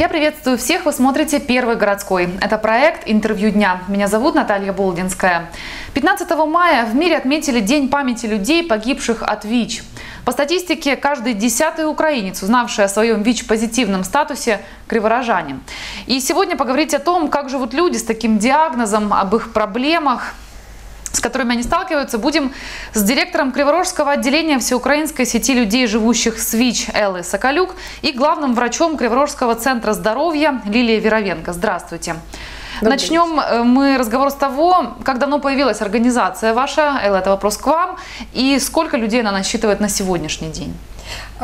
Я приветствую всех, вы смотрите «Первый городской». Это проект «Интервью дня». Меня зовут Наталья Болдинская. 15 мая в мире отметили День памяти людей, погибших от ВИЧ. По статистике, каждый десятый украинец, узнавший о своем ВИЧ-позитивном статусе, криворожанин. И сегодня поговорить о том, как живут люди с таким диагнозом, об их проблемах, с которыми они сталкиваются, будем с директором Криворожского отделения всеукраинской сети людей, живущих с ВИЧ Эллы Соколюк и главным врачом Криворожского центра здоровья Лилия Веровенко. Здравствуйте. Добрый Начнем вечер. Э, мы разговор с того, как давно появилась организация ваша, Элла, это вопрос к вам, и сколько людей она насчитывает на сегодняшний день?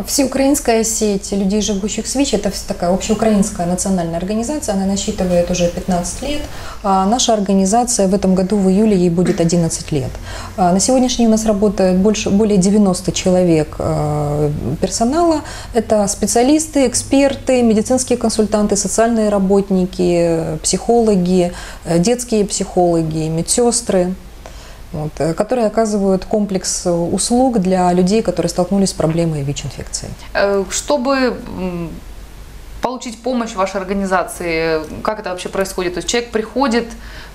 Всеукраинская сеть людей, живущих с ВИЧ, это такая общеукраинская национальная организация, она насчитывает уже 15 лет. А наша организация в этом году, в июле, ей будет 11 лет. А на сегодняшний день у нас работает больше, более 90 человек а, персонала. Это специалисты, эксперты, медицинские консультанты, социальные работники, психологи, э, детские психологи, медсестры вот, э, которые оказывают комплекс услуг для людей, которые столкнулись с проблемой ВИЧ-инфекции. Э, чтобы получить помощь вашей организации, как это вообще происходит? То есть человек приходит,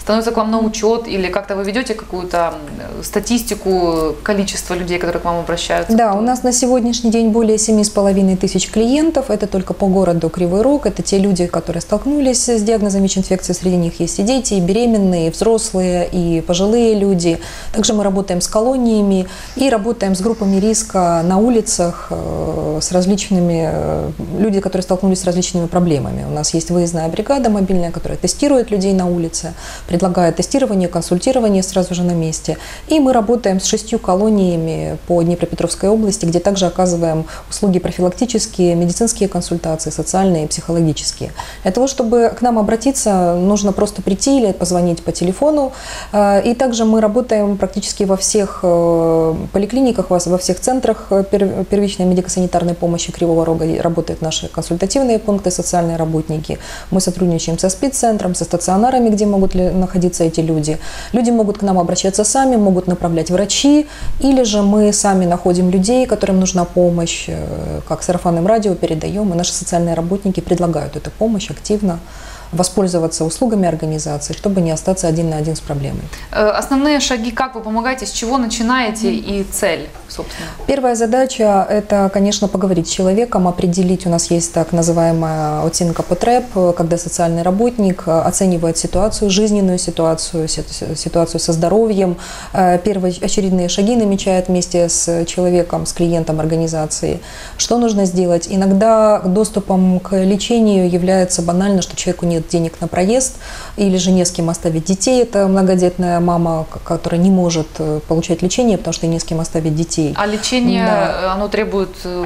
становится к вам на учет или как-то вы ведете какую-то статистику количества людей, которые к вам обращаются? Да, у нас на сегодняшний день более 7,5 тысяч клиентов. Это только по городу Кривой Рог. Это те люди, которые столкнулись с диагнозом ВИЧ-инфекции. Среди них есть и дети, и беременные, и взрослые, и пожилые люди. Также мы работаем с колониями и работаем с группами риска на улицах, э, с различными э, люди, которые столкнулись с различными проблемами. У нас есть выездная бригада мобильная, которая тестирует людей на улице предлагает тестирование, консультирование сразу же на месте. И мы работаем с шестью колониями по Днепропетровской области, где также оказываем услуги профилактические, медицинские консультации, социальные и психологические. Для того, чтобы к нам обратиться, нужно просто прийти или позвонить по телефону. Э, и также мы работаем практически во всех э, поликлиниках, во всех центрах э, первичной медико-санитарной помощи Кривого Рога работают наши консультативные пункты, социальные работники. Мы сотрудничаем со спеццентром, со стационарами, где могут находиться эти люди. Люди могут к нам обращаться сами, могут направлять врачи, или же мы сами находим людей, которым нужна помощь, э, как сарафанным радио передаем, и наши социальные работники предлагают эту помощь активно воспользоваться услугами организации, чтобы не остаться один на один с проблемой. Э, основные шаги, как вы помогаете, с чего начинаете и цель, собственно? Первая задача – это, конечно, поговорить с человеком, определить, у нас есть так называемая оценка по ТРЭП, когда социальный работник оценивает ситуацию, жизненную ситуацию, ситуацию со здоровьем, э, первые очередные шаги намечает вместе с человеком, с клиентом организации. Что нужно сделать? Иногда доступом к лечению является банально, что человеку нет нет денег на проезд, или же не с кем оставить детей. Это многодетная мама, которая не может э, получать лечение, потому что не с кем оставить детей. А лечение, да. Э, оно требует, э,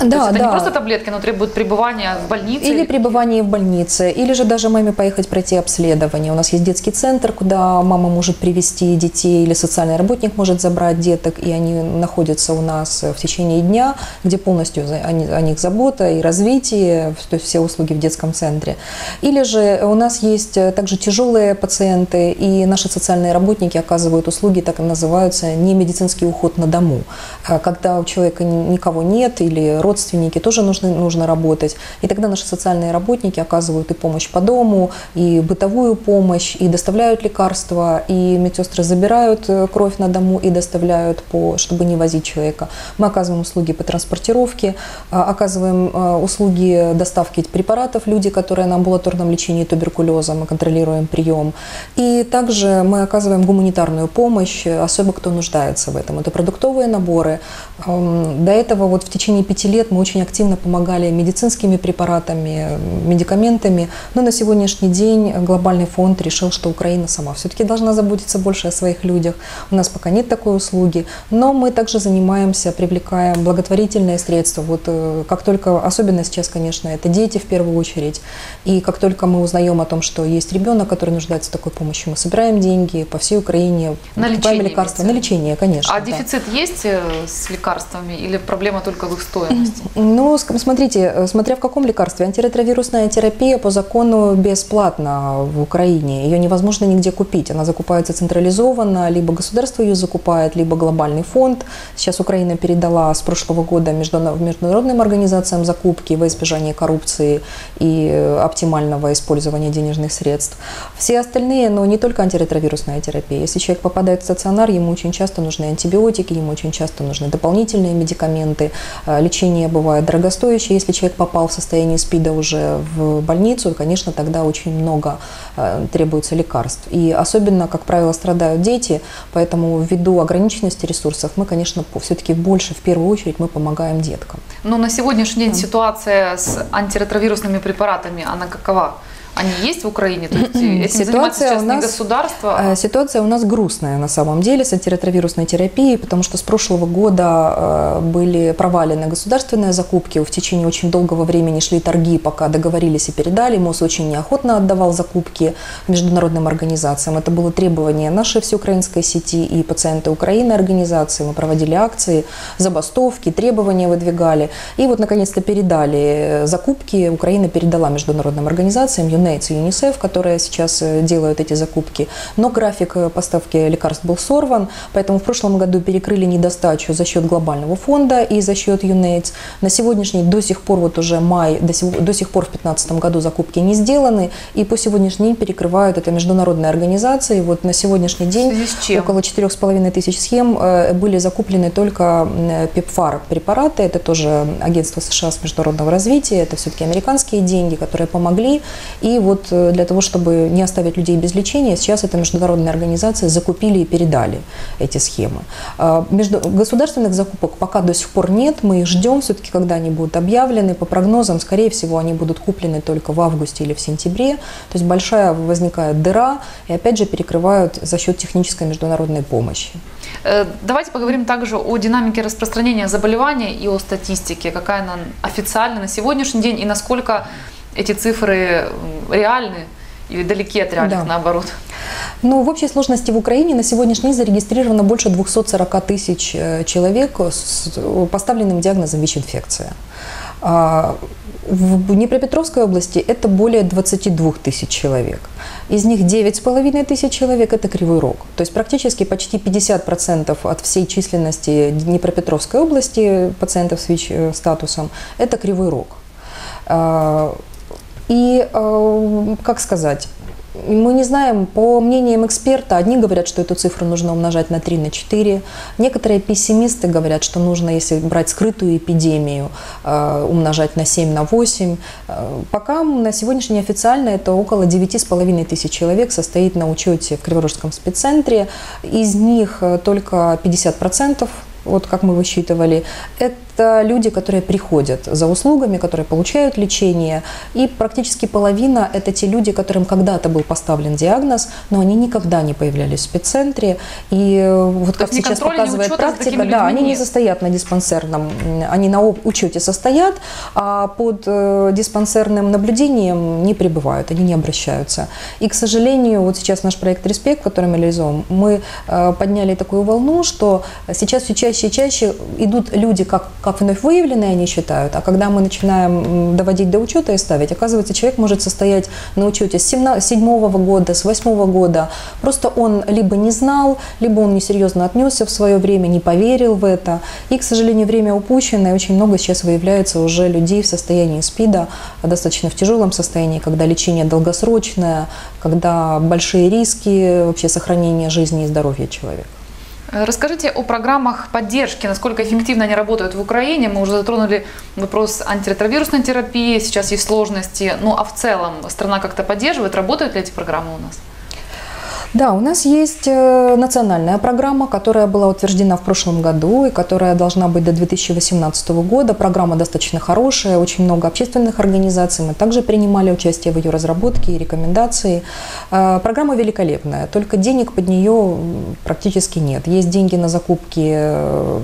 да, то есть это да. не просто таблетки, оно требует пребывания в больнице? Или пребывания в больнице, или же даже маме поехать пройти обследование. У нас есть детский центр, куда мама может привести детей, или социальный работник может забрать деток, и они находятся у нас в течение дня, где полностью о них забота и развитие, то есть все услуги в детском центре. Или же также у нас есть э, также тяжелые пациенты, и наши социальные работники оказывают услуги, так и называются, не медицинский уход на дому. А когда у человека никого нет или родственники, тоже нужно, нужно работать. И тогда наши социальные работники оказывают и помощь по дому, и бытовую помощь, и доставляют лекарства, и медсестры забирают э, кровь на дому и доставляют, по, чтобы не возить человека. Мы оказываем услуги по транспортировке, а, оказываем э, услуги доставки препаратов, люди, которые на амбулаторном лечении лечении туберкулеза, мы контролируем прием. И также мы оказываем гуманитарную помощь, особо кто нуждается в этом. Это продуктовые наборы. Эм, до этого вот в течение пяти лет мы очень активно помогали медицинскими препаратами, медикаментами, но на сегодняшний день глобальный фонд решил, что Украина сама все-таки должна заботиться больше о своих людях. У нас пока нет такой услуги, но мы также занимаемся, привлекаем благотворительные средства. Вот э, как только, особенно сейчас, конечно, это дети в первую очередь, и как только мы мы узнаем о том, что есть ребенок, который нуждается в такой помощи, мы собираем деньги по всей Украине, на покупаем лекарства. На лечение, конечно. А да. дефицит есть э, с лекарствами или проблема только в их стоимости? Ну, смотрите, э, смотря в каком лекарстве. Антиретровирусная терапия по закону бесплатна в Украине. Ее невозможно невозможно нигде купить. Она закупается централизованно, либо государство ее закупает, либо глобальный фонд. Сейчас Украина передала с прошлого года международным организациям закупки во избежание коррупции и э, оптимального использования денежных средств. Все остальные, но не только антиретровирусная терапия. Если человек попадает в стационар, ему очень часто нужны антибиотики, ему очень часто нужны дополнительные медикаменты. Э, лечение бывает дорогостоящее. Если человек попал в состояние СПИДа уже в больницу, конечно, тогда очень много э, требуется лекарств. И особенно, как правило, страдают дети, поэтому ввиду ограниченности ресурсов мы, конечно, все-таки больше, в первую очередь, мы помогаем деткам. Но на сегодняшний день ситуация с антиретровирусными препаратами, она какова? Они есть в Украине? То есть этим ситуация сейчас у нас, не государство? А... Ситуация у нас грустная на самом деле с антиретровирусной терапией, потому что с прошлого года э, были провалены государственные закупки. В течение очень долгого времени шли торги, пока договорились и передали. МОЗ очень неохотно отдавал закупки международным организациям. Это было требование нашей всеукраинской сети и пациенты Украины организации. Мы проводили акции, забастовки, требования выдвигали. И вот наконец-то передали закупки. Украина передала международным организациям UNAIDS и ЮНИСЕФ, которые сейчас э, делают эти закупки. Но график э, поставки лекарств был сорван, поэтому в прошлом году перекрыли недостачу за счет глобального фонда и за счет UNAIDS. На сегодняшний до сих пор, вот уже май, до сих, до сих пор в 2015 году закупки не сделаны, и по сегодняшний день перекрывают это международные организации. Вот на сегодняшний день около 4,5 тысяч схем э, были закуплены только ПЕПФАР препараты, это тоже агентство США с международного развития, это все-таки американские деньги, которые помогли, и вот э, для того, чтобы не оставить людей без лечения, сейчас это международные организации закупили и передали эти схемы. А, между государственных закупок пока до сих пор нет, мы их ждем все-таки, когда они будут объявлены. По прогнозам, скорее всего, они будут куплены только в августе или в сентябре. То есть большая возникает дыра, и опять же перекрывают за счет технической международной помощи. Э, давайте поговорим также о динамике распространения заболевания и о статистике, какая она официально на сегодняшний день и насколько эти цифры реальны или далеки от реальных, да. наоборот? Ну, в общей сложности в Украине на сегодняшний день зарегистрировано больше 240 тысяч э, человек с поставленным диагнозом ВИЧ-инфекция. А, в Днепропетровской области это более 22 тысяч человек. Из них 9,5 тысяч человек – это Кривой Рог. То есть практически почти 50% от всей численности Днепропетровской области пациентов с ВИЧ-статусом – это Кривой Рог. И, э, как сказать, мы не знаем, по мнениям эксперта, одни говорят, что эту цифру нужно умножать на 3, на 4. Некоторые пессимисты говорят, что нужно, если брать скрытую эпидемию, э, умножать на 7, на 8. Э, пока на сегодняшний день официально это около 9,5 тысяч человек состоит на учете в Криворожском спеццентре. Из них только 50% вот как мы высчитывали, это люди, которые приходят за услугами, которые получают лечение, и практически половина – это те люди, которым когда-то был поставлен диагноз, но они никогда не появлялись в спеццентре, и э, вот как сейчас показывает практика, да, они не состоят на диспансерном, они на учете состоят, а под э, диспансерным наблюдением не пребывают, они не обращаются. И, к сожалению, вот сейчас наш проект «Респект», который мы реализуем, мы э, подняли такую волну, что сейчас все чаще и чаще идут люди, как, как вновь выявленные, они считают, а когда мы начинаем доводить до учета и ставить, оказывается, человек может состоять на учете с 7 года, с 8 года. Просто он либо не знал, либо он несерьезно отнесся в свое время, не поверил в это. И, к сожалению, время упущено, и очень много сейчас выявляется уже людей в состоянии СПИДа, достаточно в тяжелом состоянии, когда лечение долгосрочное, когда большие риски вообще сохранения жизни и здоровья человека. Э, расскажите о программах поддержки, насколько эффективно они работают в Украине. Мы уже затронули вопрос антиретровирусной терапии, сейчас есть сложности. Ну а в целом страна как-то поддерживает, работают ли эти программы у нас? Да, у нас есть э, национальная программа, которая была утверждена в прошлом году и которая должна быть до 2018 года. Программа достаточно хорошая, очень много общественных организаций. Мы также принимали участие в ее разработке и рекомендации. Э, программа великолепная, только денег под нее практически нет. Есть деньги на закупки э,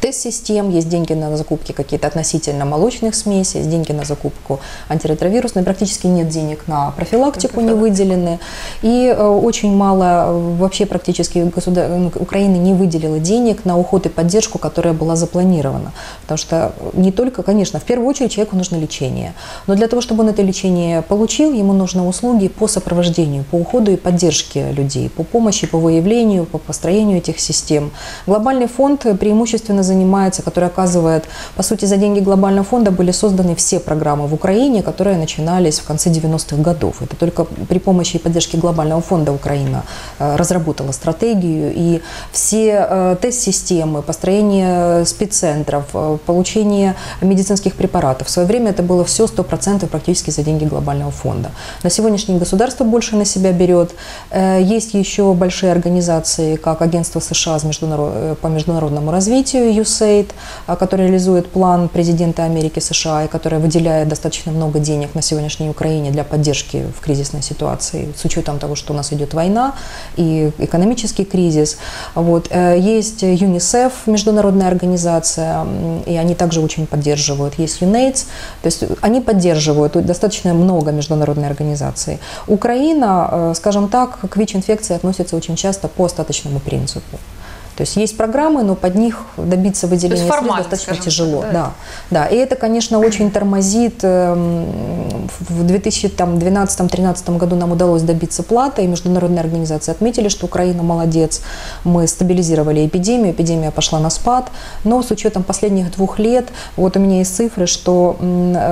тест-систем, есть деньги на закупки какие-то относительно молочных смесей, есть деньги на закупку антиретровирусной, практически нет денег на профилактику не выделены. И э, очень мало, э, вообще практически государ... Ну, Украина не выделила денег на уход и поддержку, которая была запланирована. Потому что не только, конечно, в первую очередь человеку нужно лечение. Но для того, чтобы он это лечение получил, ему нужны услуги по сопровождению, по уходу и поддержке людей, по помощи, по выявлению, по построению этих систем. Глобальный фонд преимущественно занимается, который оказывает, по сути, за деньги глобального фонда были созданы все программы в Украине, которые начинались в конце 90-х годов. Это только при помощи и поддержки глобального фонда Украина э, разработала стратегию, и все э, тест-системы, построение спеццентров, э, получение медицинских препаратов, в свое время это было все 100% практически за деньги глобального фонда. На сегодняшний день государство больше на себя берет. Есть еще большие организации, как Агентство США по международному развитию, USAID, а, который реализует план президента Америки США и который выделяет достаточно много денег на сегодняшней Украине для поддержки в кризисной ситуации, с учетом того, что у нас идет война и экономический кризис. Вот. Э, есть ЮНИСЕФ, международная организация, и они также очень поддерживают. Есть ЮНЕЙДС, то есть они поддерживают достаточно много международной организаций. Украина, э, скажем так, к ВИЧ-инфекции относится очень часто по остаточному принципу. То есть есть программы, но под них добиться выделения средств достаточно тяжело. Так, да. да, да. И это, конечно, очень тормозит. Эм, в 2012-2013 году нам удалось добиться платы, и международные организации отметили, что Украина молодец. Мы стабилизировали эпидемию, эпидемия пошла на спад. Но с учетом последних двух лет, вот у меня есть цифры, что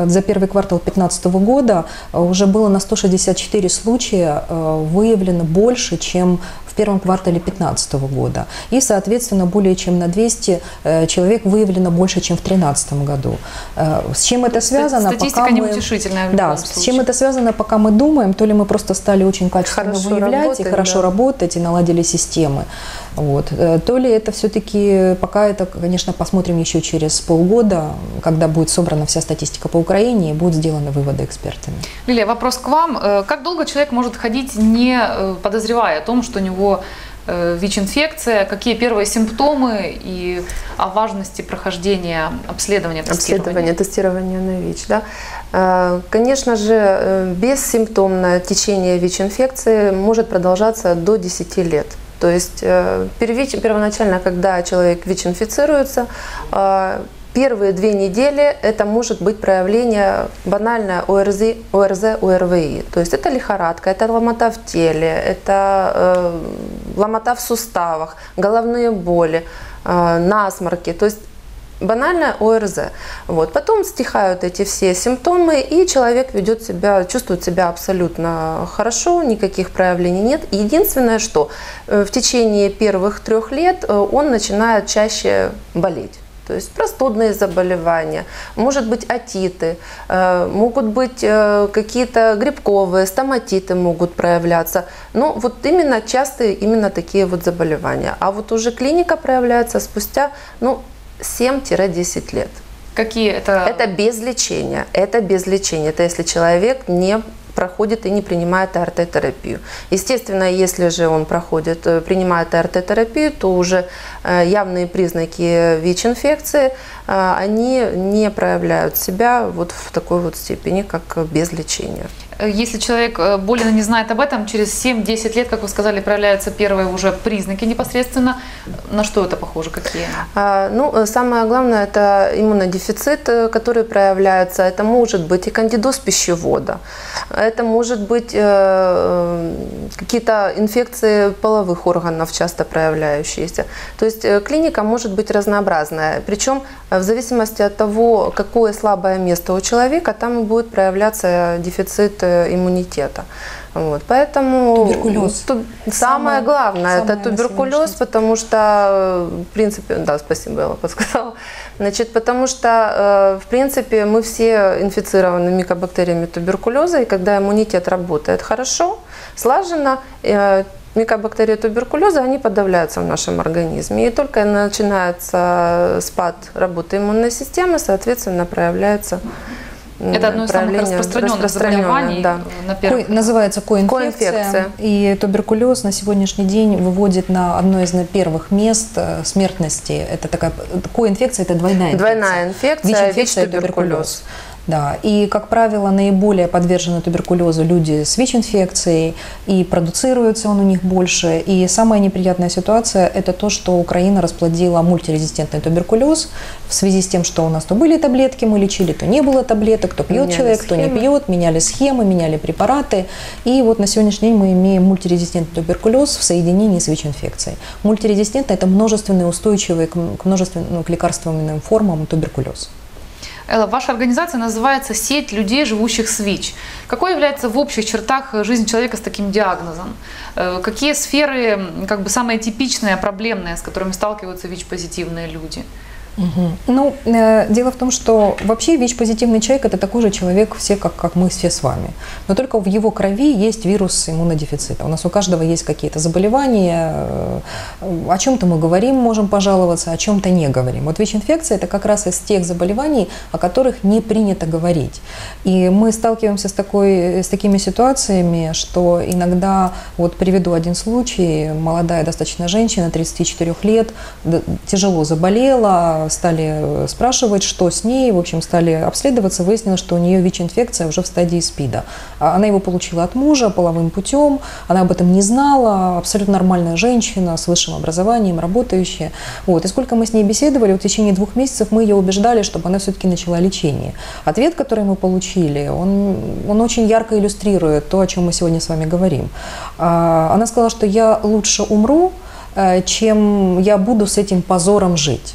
за первый квартал 2015 года уже было на 164 случая э, выявлено больше, чем первом квартале 2015 года. И, соответственно, более чем на 200 э, человек выявлено больше, чем в 2013 году. Э, с чем это связано? Статистика пока неутешительная. Мы, да, с чем это связано, пока мы думаем, то ли мы просто стали очень качественно хорошо выявлять работать, и хорошо да. работать, и наладили системы. Вот. Э, то ли это все-таки, пока это, конечно, посмотрим еще через полгода, когда будет собрана вся статистика по Украине и будут сделаны выводы экспертами. Лилия, вопрос к вам. Как долго человек может ходить, не подозревая о том, что у него э, ВИЧ-инфекция, какие первые симптомы и о важности прохождения обследования, тестирования? Обследование, тестирования на ВИЧ. Да? Э, конечно же, э, бессимптомное течение ВИЧ-инфекции может продолжаться до 10 лет. То есть первоначально, когда человек ВИЧ-инфицируется, Первые две недели это может быть проявление банальное ОРЗ, ОРЗ, ОРВИ. То есть это лихорадка, это ломота в теле, это э, ломота в суставах, головные боли, э, насморки. То есть банальное ОРЗ. Вот. Потом стихают эти все симптомы, и человек ведет себя, чувствует себя абсолютно хорошо, никаких проявлений нет. Единственное, что э, в течение первых трех лет э, он начинает чаще болеть то есть простудные заболевания, может быть атиты, э, могут быть э, какие-то грибковые, стоматиты могут проявляться. Но вот именно частые именно такие вот заболевания. А вот уже клиника проявляется спустя ну, 7-10 лет. Какие это? Это без лечения. Это без лечения. Это если человек не проходит и не принимает АРТ-терапию. Естественно, если же он проходит, э, принимает АРТ-терапию, то уже э, явные признаки ВИЧ-инфекции, они не проявляют себя вот в такой вот степени, как без лечения. Если человек болен и не знает об этом, через 7-10 лет, как вы сказали, проявляются первые уже признаки непосредственно. На что это похоже? Какие? А, ну, самое главное, это иммунодефицит, который проявляется. Это может быть и кандидоз пищевода. Это может быть э, какие-то инфекции половых органов, часто проявляющиеся. То есть э, клиника может быть разнообразная. Причем э, в зависимости от того, какое слабое место у человека, там и будет проявляться дефицит иммунитета. Вот, поэтому туберкулез. Ту, самое главное самое это туберкулез, потому что, в принципе, да, спасибо, я подсказала. Значит, потому что, э, в принципе, мы все инфицированы микобактериями туберкулеза, и когда иммунитет работает хорошо, слаженно, э, микобактерии туберкулеза, они подавляются в нашем организме. И только начинается спад работы иммунной системы, соответственно, проявляются Это одно из самых распространенных заболеваний да. на первых. Ко, называется коинфекция, коинфекция. И туберкулез на сегодняшний день выводит на одно из на первых мест э, смертности. Это такая коинфекция, это двойная инфекция. Двойная инфекция, ВИЧ-туберкулез. ВИЧ-туберкулез. Да, и, как правило, наиболее подвержены туберкулезу люди с ВИЧ-инфекцией, и продуцируется он у них больше. И самая неприятная ситуация – это то, что Украина расплодила мультирезистентный туберкулез в связи с тем, что у нас то были таблетки, мы лечили, то не было таблеток, то пьет меняли человек, схемы. то не пьет, меняли схемы, меняли препараты. И вот на сегодняшний день мы имеем мультирезистентный туберкулез в соединении с ВИЧ-инфекцией. Мультирезистентный – это множественный, устойчивый к, множественным, ну, к лекарственным формам туберкулез. Элла, ваша организация называется «Сеть людей, живущих с ВИЧ». Какой является в общих чертах жизнь человека с таким диагнозом? Э, какие сферы как бы самые типичные, проблемные, с которыми сталкиваются ВИЧ-позитивные люди? Угу. Ну, э, дело в том, что вообще ВИЧ-позитивный человек – это такой же человек, все как, как мы все с вами. Но только в его крови есть вирус иммунодефицита. У нас у каждого есть какие-то заболевания, э, о чем-то мы говорим, можем пожаловаться, о чем-то не говорим. Вот ВИЧ-инфекция – это как раз из тех заболеваний, о которых не принято говорить. И мы сталкиваемся с, такой, с такими ситуациями, что иногда, вот приведу один случай, молодая достаточно женщина, 34 лет, тяжело заболела, стали спрашивать, что с ней, в общем, стали обследоваться, выяснилось, что у нее ВИЧ-инфекция уже в стадии СПИДа. А она его получила от мужа половым путем, она об этом не знала, абсолютно нормальная женщина с высшим образованием, работающая. Вот. И сколько мы с ней беседовали, в течение двух месяцев мы ее убеждали, чтобы она все-таки начала лечение. Ответ, который мы получили, он, он очень ярко иллюстрирует то, о чем мы сегодня с вами говорим. А, она сказала, что я лучше умру, э, чем я буду с этим позором жить.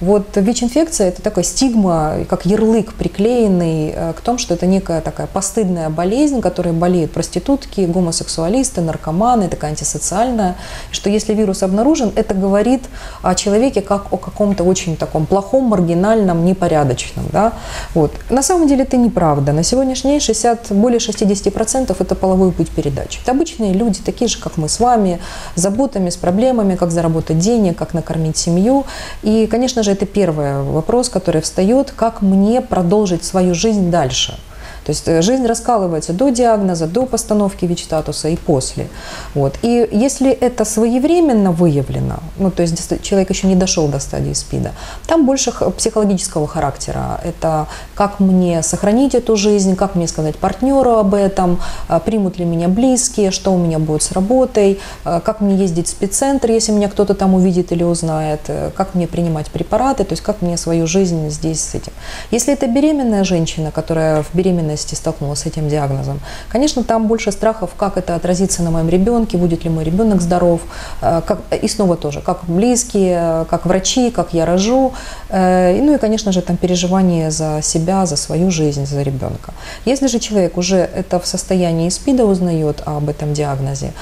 Вот ВИЧ-инфекция – это такая стигма, как ярлык приклеенный э, к тому, что это некая такая постыдная болезнь, которой болеют проститутки, гомосексуалисты, наркоманы, такая антисоциальная. Что если вирус обнаружен, это говорит о человеке как о каком-то очень таком плохом, маргинальном, непорядочном. Да? Вот. На самом деле это неправда. На сегодняшний день 60, более 60% это половой путь передачи. Это обычные люди, такие же, как мы с вами, с заботами, с проблемами, как заработать денег, как накормить семью. И, конечно же, это первый вопрос, который встает, как мне продолжить свою жизнь дальше. То есть э, жизнь раскалывается до диагноза, до постановки ВИЧ-статуса и после. Вот. И если это своевременно выявлено, ну, то есть человек еще не дошел до стадии СПИДа, там больше психологического характера. Это как мне сохранить эту жизнь, как мне сказать партнеру об этом, а, примут ли меня близкие, что у меня будет с работой, а, как мне ездить в спеццентр, если меня кто-то там увидит или узнает, э, как мне принимать препараты, то есть как мне свою жизнь здесь с этим. Если это беременная женщина, которая в беременности беременности столкнулась с этим диагнозом. Конечно, там больше страхов, как это отразится на моем ребенке, будет ли мой ребенок здоров, э, как, и снова тоже, как близкие, как врачи, как я рожу, э, ну и, конечно же, там переживание за себя, за свою жизнь, за ребенка. Если же человек уже это в состоянии СПИДа узнает об этом диагнозе,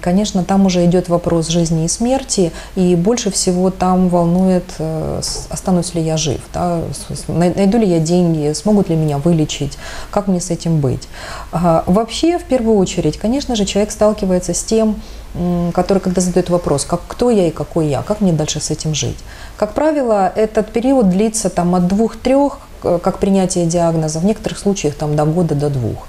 конечно, там уже идет вопрос жизни и смерти, и больше всего там волнует, э, останусь ли я жив, да, найду ли я деньги, смогут ли меня вылечить, как мне с этим быть? Вообще, в первую очередь, конечно же, человек сталкивается с тем, который, когда задает вопрос, как, кто я и какой я, как мне дальше с этим жить. Как правило, этот период длится там, от двух-трех, как принятие диагноза, в некоторых случаях там, до года, до двух.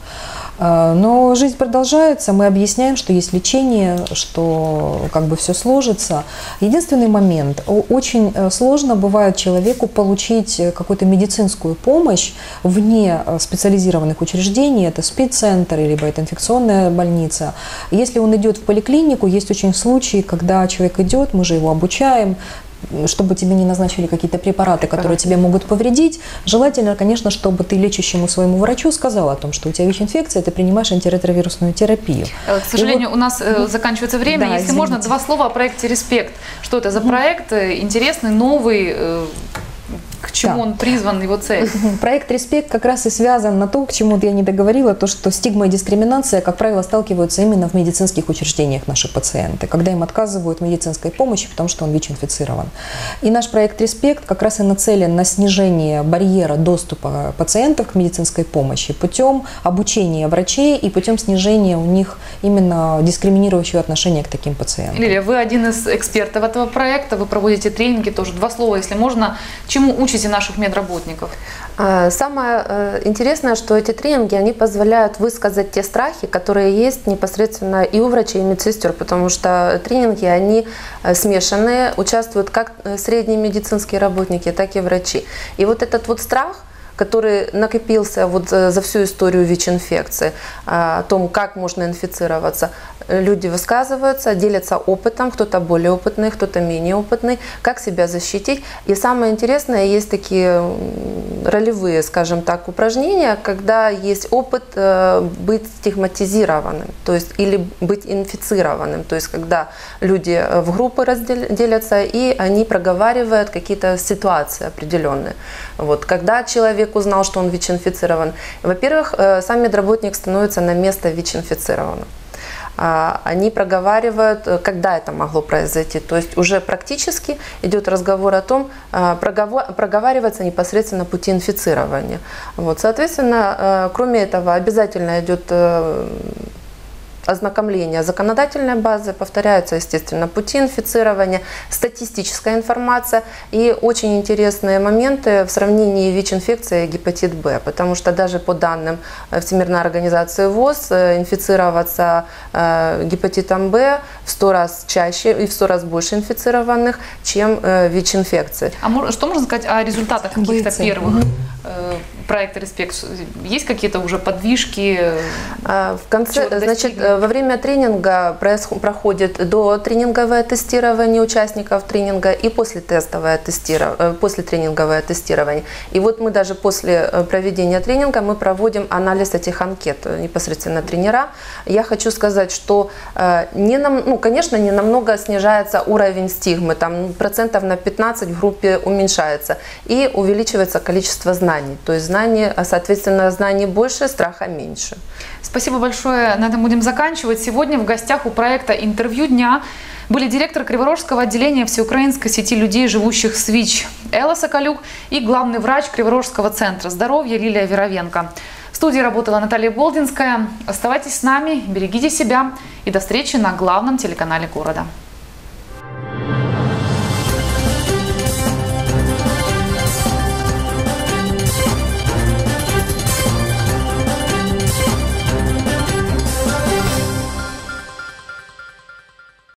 А, но жизнь продолжается, мы объясняем, что есть лечение, что как бы все сложится. Единственный момент, очень э, сложно бывает человеку получить э, какую-то медицинскую помощь вне э, специализированных учреждений, это спеццентр, либо это инфекционная больница. Если он идет в поликлинику, есть очень случаи, когда человек идет, мы же его обучаем, чтобы тебе не назначили какие-то препараты, которые тебе могут повредить, желательно, конечно, чтобы ты лечащему своему врачу сказал о том, что у тебя ВИЧ-инфекция, ты принимаешь антиретровирусную терапию. Э, к сожалению, вот, у нас э, заканчивается время. Да, Если извините. можно, два слова о проекте «Респект». Что это за проект? Э, интересный, новый, к чему да. он призван, его цель? Проект «Респект» как раз и связан на то, к чему я не договорила, то, что стигма и дискриминация, как правило, сталкиваются именно в медицинских учреждениях наши пациенты, когда им отказывают в медицинской помощи, потому что он ВИЧ-инфицирован. И наш проект «Респект» как раз и нацелен на снижение барьера доступа пациентов к медицинской помощи путем обучения врачей и путем снижения у них именно дискриминирующего отношения к таким пациентам. Лилия, вы один из экспертов этого проекта, вы проводите тренинги, тоже два слова, если можно. Чему учите учите наших медработников? А, самое э, интересное, что эти тренинги, они позволяют высказать те страхи, которые есть непосредственно и у врачей, и медсестер, потому что тренинги, они э, смешанные, участвуют как э, средние медицинские работники, так и врачи. И вот этот вот страх – который накопился вот за, за всю историю ВИЧ-инфекции, о том, как можно инфицироваться. Люди высказываются, делятся опытом, кто-то более опытный, кто-то менее опытный, как себя защитить. И самое интересное, есть такие ролевые, скажем так, упражнения, когда есть опыт э, быть стигматизированным, то есть или быть инфицированным, то есть когда люди в группы разделятся и они проговаривают какие-то ситуации определенные. Вот, когда человек узнал, что он ВИЧ-инфицирован, во-первых, э, сам медработник становится на место ВИЧ-инфицированного а, они проговаривают, э, когда это могло произойти. То есть уже практически идет разговор о том, а, проговаривается непосредственно пути инфицирования. Вот, соответственно, э, кроме этого, обязательно идет ознакомления законодательной базы, повторяются, естественно, пути инфицирования, статистическая информация и очень интересные моменты в сравнении ВИЧ-инфекции и гепатит Б, потому что даже по данным Всемирной организации ВОЗ э, инфицироваться э, гепатитом Б в 100 раз чаще и в 100 раз больше инфицированных, чем э, ВИЧ-инфекции. А что можно сказать о результатах каких-то первых? Проекта «Респект»? Есть какие-то уже подвижки? А, в конце, значит, во время тренинга проходит до тренинговое тестирование участников тренинга и после тестовое тестирование, э, после тренинговое тестирование. И вот мы даже после э, проведения тренинга мы проводим анализ этих анкет э, непосредственно тренера. Я хочу сказать, что не нам, ну, конечно, не намного снижается уровень стигмы, там процентов на 15 в группе уменьшается и увеличивается количество знаний. То есть знаний, а соответственно, знаний больше, страха меньше. Спасибо большое. На этом будем заканчивать. Сегодня в гостях у проекта «Интервью дня» были директор Криворожского отделения всеукраинской сети людей, живущих с ВИЧ Элла Соколюк и главный врач Криворожского центра здоровья Лилия Веровенко. В студии работала Наталья Болдинская. Оставайтесь с нами, берегите себя и до встречи на главном телеканале города.